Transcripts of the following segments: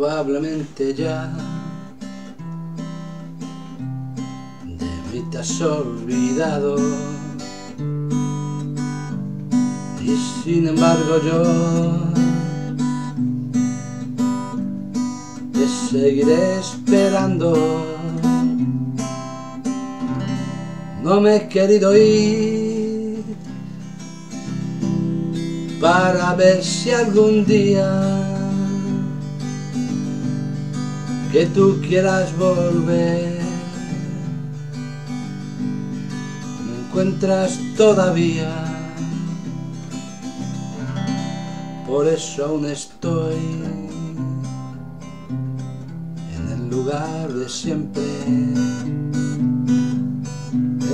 Probablemente ya de mí te has olvidado y sin embargo yo te seguiré esperando. No me he querido ir para ver si algún día que tú quieras volver. Me encuentras todavía, por eso aún estoy en el lugar de siempre,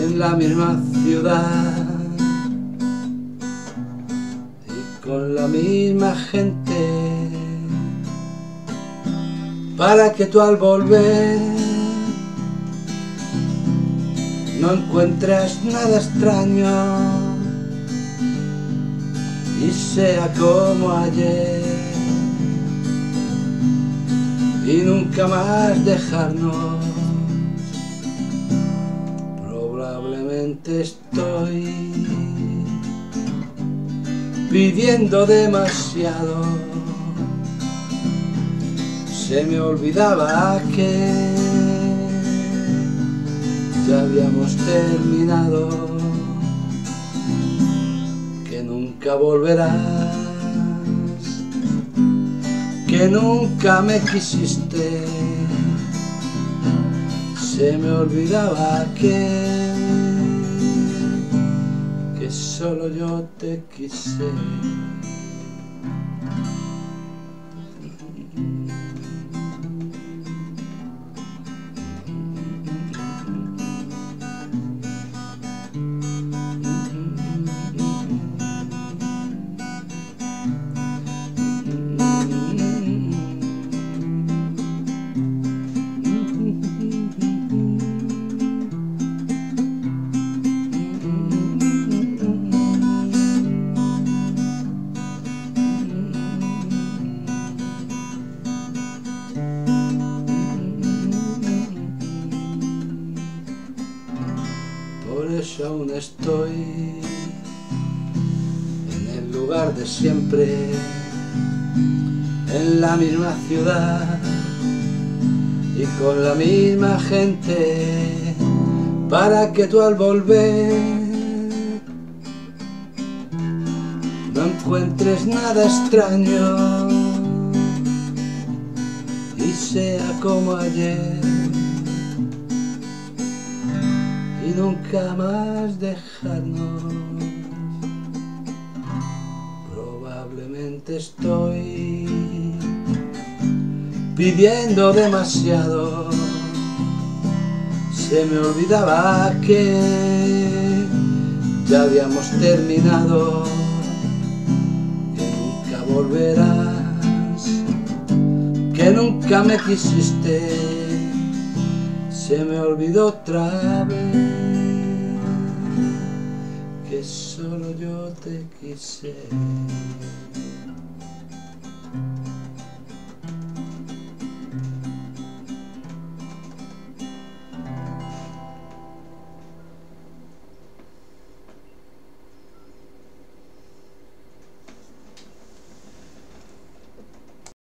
en la misma ciudad. Y con la misma gente para que tú al volver no encuentres nada extraño y sea como ayer y nunca más dejarnos. Probablemente estoy pidiendo demasiado se me olvidaba que ya habíamos terminado, que nunca volverás, que nunca me quisiste, se me olvidaba que, que solo yo te quise. Aún estoy. En el lugar de siempre, en la misma ciudad. Y con la misma gente, para que tú al volver. No encuentres nada extraño. Y sea como ayer. Y nunca más dejarnos. Probablemente estoy pidiendo demasiado. Se me olvidaba que ya habíamos terminado, que nunca volverás, que nunca me quisiste se me olvidó otra vez que solo yo te quise.